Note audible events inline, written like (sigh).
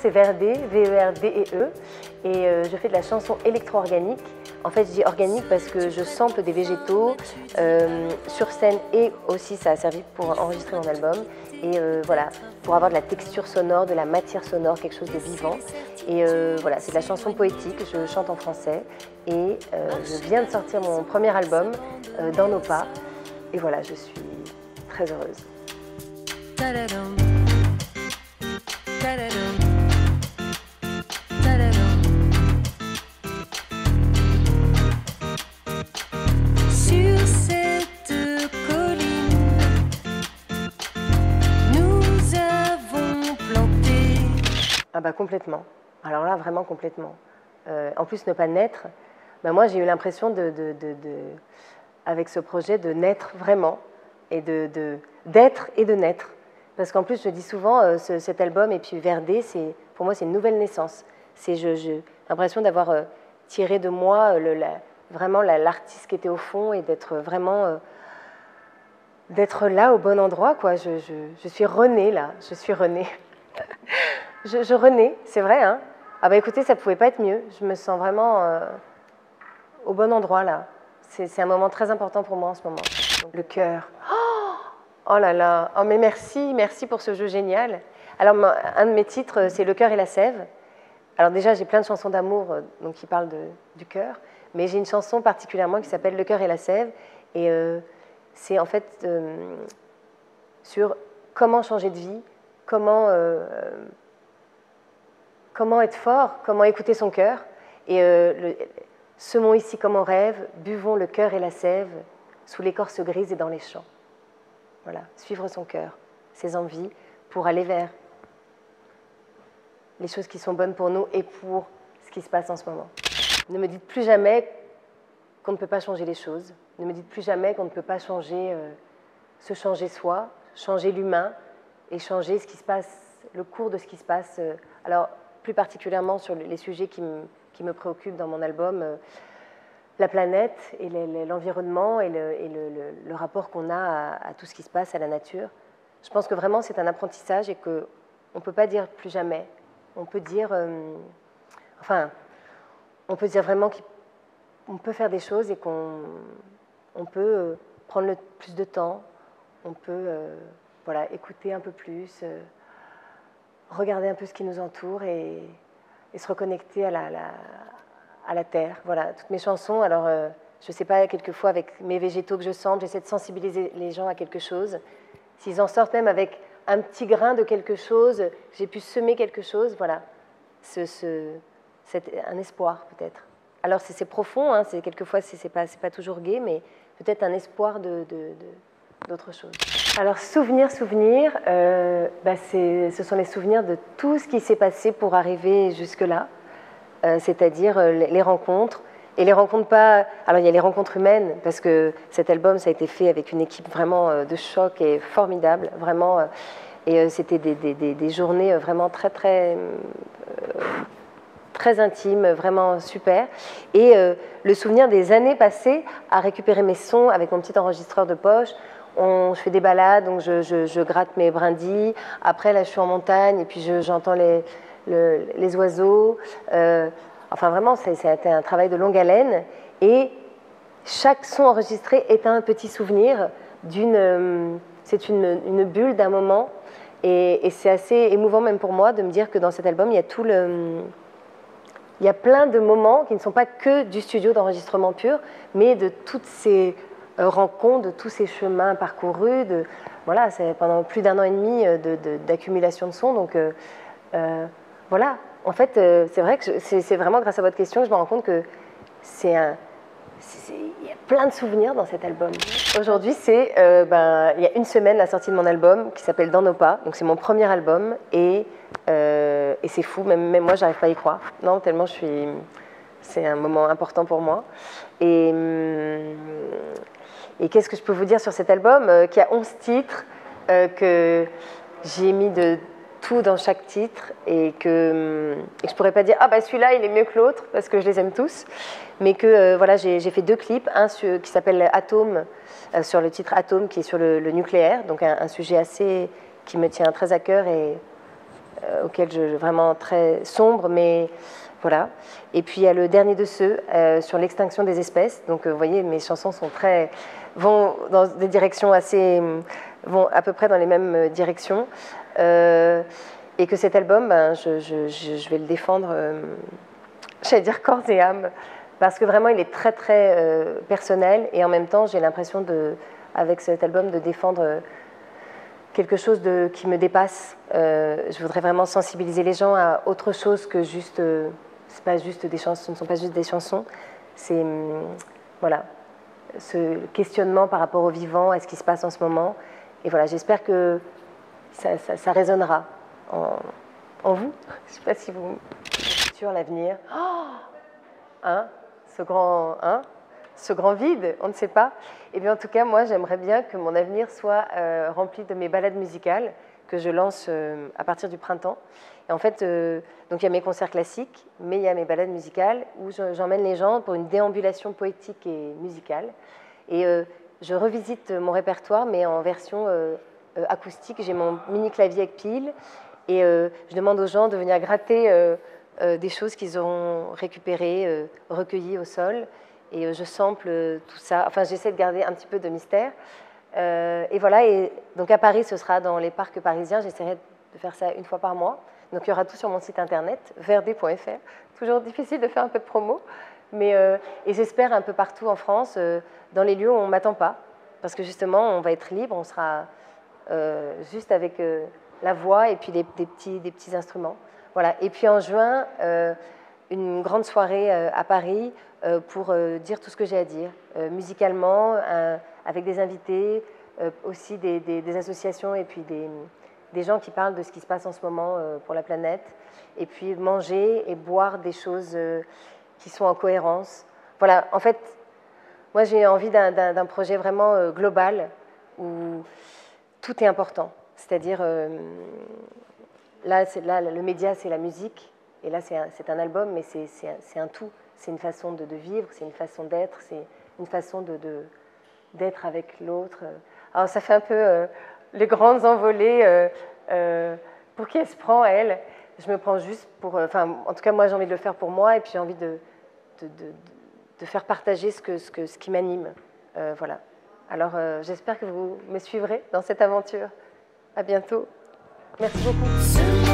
C'est Verdé, V-E-R-D-E-E, et euh, je fais de la chanson électro-organique. En fait, je dis organique parce que je sample des végétaux euh, sur scène et aussi ça a servi pour enregistrer mon album. Et euh, voilà, pour avoir de la texture sonore, de la matière sonore, quelque chose de vivant. Et voilà, c'est de la chanson poétique, je chante en français et je viens de sortir mon premier album, Dans nos pas. Et voilà, je suis très heureuse. Ah bah complètement. Alors là, vraiment complètement. Euh, en plus, ne pas naître, bah moi j'ai eu l'impression de, avec ce projet de naître vraiment et de d'être et de naître. Parce qu'en plus, je dis souvent, euh, ce, cet album et puis Verdé, c'est pour moi c'est une nouvelle naissance. C'est j'ai l'impression d'avoir euh, tiré de moi le, vraiment l'artiste qui était au fond et d'être vraiment d'être là au bon endroit. Quoi. Je, je, je, suis renée là, je suis renée. (laughs) je, renais, c'est vrai. Hein ah bah écoutez, ça pouvait pas être mieux. Je me sens vraiment euh, au bon endroit là. C'est un moment très important pour moi en ce moment. Le cœur. Oh, oh là là, oh mais merci, merci pour ce jeu génial. Alors un de mes titres, c'est Le cœur et la sève. Alors déjà, j'ai plein de chansons d'amour donc qui parlent de, du cœur, mais j'ai une chanson particulièrement qui s'appelle Le cœur et la sève, et euh, c'est en fait euh, sur comment changer de vie, comment euh, comment être fort, comment écouter son cœur. Et euh, semons ici comme on rêve, buvons le cœur et la sève sous l'écorce grise et dans les champs. Voilà, suivre son cœur, ses envies, pour aller vers les choses qui sont bonnes pour nous et pour ce qui se passe en ce moment. Ne me dites plus jamais qu'on ne peut pas changer les choses. Ne me dites plus jamais qu'on ne peut pas changer, euh, se changer soi, changer l'humain et changer ce qui se passe, le cours de ce qui se passe. Euh, plus particulièrement sur les sujets qui me, préoccupent dans mon album, euh, la planète et l'environnement et, le, rapport qu'on a à, tout ce qui se passe, à la nature. Je pense que vraiment c'est un apprentissage et qu'on ne peut pas dire plus jamais. On peut dire, euh, enfin, on peut dire vraiment qu'on peut faire des choses et qu'on on peut euh, prendre le plus de temps, on peut voilà, écouter un peu plus, regarder un peu ce qui nous entoure et, se reconnecter à la, à la terre. Voilà, toutes mes chansons, alors euh, je ne sais pas, quelquefois avec mes végétaux que je sens, j'essaie de sensibiliser les gens à quelque chose. S'ils en sortent même avec un petit grain de quelque chose, j'ai pu semer quelque chose, voilà, ce, ce, un espoir peut-être. Alors c'est profond, hein, quelquefois c'est pas, pas toujours gai, mais peut-être un espoir de, de, d'autre chose. Alors souvenir, souvenir, euh, bah ce sont les souvenirs de tout ce qui s'est passé pour arriver jusque-là, euh, c'est-à-dire euh, les rencontres, et les rencontres pas. Alors il y a les rencontres humaines parce que cet album ça a été fait avec une équipe vraiment euh, de choc et formidable, vraiment. Et c'était des, des, des, des, journées vraiment très très très intimes, vraiment super. Et le souvenir des années passées à récupérer mes sons avec mon petit enregistreur de poche. On, je fais des balades, donc je, gratte mes brindilles. Après, là, je suis en montagne et puis j'entends les, le, les oiseaux. Euh, Enfin, vraiment, c'était un travail de longue haleine. Et chaque son enregistré est un petit souvenir d'une. Euh, c'est une, une, bulle d'un moment. Et, et c'est assez émouvant, même pour moi, de me dire que dans cet album, il y a tout le. Il y a plein de moments qui ne sont pas que du studio d'enregistrement pur, mais de toutes ces euh, rencontres, de tous ces chemins parcourus. Voilà, c'est pendant plus d'un an et demi d'accumulation de, de, sons. Donc, euh, euh, voilà, en fait, euh, c'est vrai que c'est vraiment grâce à votre question que je me rends compte que c'est un. Il y a plein de souvenirs dans cet album. Aujourd'hui, c'est euh, ben, il y a une semaine la sortie de mon album qui s'appelle Dans nos pas. Donc c'est mon premier album et, euh, et c'est fou, même, même moi, j'arrive pas à y croire. Non, tellement je suis. C'est un moment important pour moi. Et, hum, et qu'est-ce que je peux vous dire sur cet album euh, qui a 11 titres que j'ai mis de tout dans chaque titre et que, et que je pourrais pas dire ah bah celui-là il est mieux que l'autre parce que je les aime tous, mais que euh, voilà j'ai fait deux clips, un sur, qui s'appelle Atome euh, sur le titre Atome qui est sur le, nucléaire, donc un, sujet assez qui me tient très à cœur et euh, auquel je vraiment très sombre, mais voilà. Et puis il y a le dernier de ceux euh, sur l'extinction des espèces. Donc vous voyez, mes chansons sont très vont dans des directions assez vont à peu près dans les mêmes directions. et que cet album, ben, je, vais le défendre, (laughs) j'allais dire corps et âme, parce que vraiment il est très très personnel et en même temps j'ai l'impression de, avec cet album, de défendre quelque chose de, qui me dépasse. Euh, je voudrais vraiment sensibiliser les gens à autre chose que juste. Euh, c'est pas juste des chansons, ce ne sont pas juste des chansons. C'est hum, voilà, ce questionnement par rapport au vivant, à ce qui se passe en ce moment. Et voilà, j'espère que ça, résonnera en, vous. Je sais pas si vous sur l'avenir. Oh hein, ce grand, hein, ce grand vide, on ne sait pas. Et eh bien en tout cas, moi, j'aimerais bien que mon avenir soit euh, rempli de mes balades musicales que je lance euh, à partir du printemps. Et en fait, euh, donc il y a mes concerts classiques, mais il y a mes balades musicales où j'emmène les gens pour une déambulation poétique et musicale. Et je revisite mon répertoire, mais en version acoustique. J'ai mon mini clavier avec pile et je demande aux gens de venir gratter des choses qu'ils auront récupérées, recueillies au sol et euh, je sample euh, tout ça. Enfin, j'essaie de garder un petit peu de mystère. Euh, et voilà, et donc à Paris, ce sera dans les parcs parisiens. J'essaierai de faire ça une fois par mois. Donc il y aura tout sur mon site internet, verde.fr. Toujours difficile de faire un peu de promo. Mais, et j'espère un peu partout en France, dans les lieux où on ne m'attend pas. Parce que justement, on va être libre, on sera juste avec la voix et puis des, petits, des petits instruments. Voilà. Et puis en juin, une grande soirée à Paris euh, pour euh, dire tout ce que j'ai à dire, euh, musicalement, avec des invités, aussi des, associations et puis des, gens qui parlent de ce qui se passe en ce moment pour la planète, et puis manger et boire des choses qui sont en cohérence. Voilà, en fait, moi j'ai envie d'un projet vraiment global où tout est important. C'est-à-dire, là, le média, c'est la musique, et là, c'est un, album, mais c'est un tout c'est une façon de, vivre, c'est une façon d'être, c'est une façon de, d'être avec l'autre. Alors ça fait un peu euh, les grandes envolées. Euh, euh, pour qui elle se prend, elle Je me prends juste pour... Enfin, en tout cas, moi, j'ai envie de le faire pour moi et puis j'ai envie de, de, faire partager ce, que, ce, que, ce qui m'anime. voilà. Alors, j'espère que vous me suivrez dans cette aventure. À bientôt. Merci beaucoup.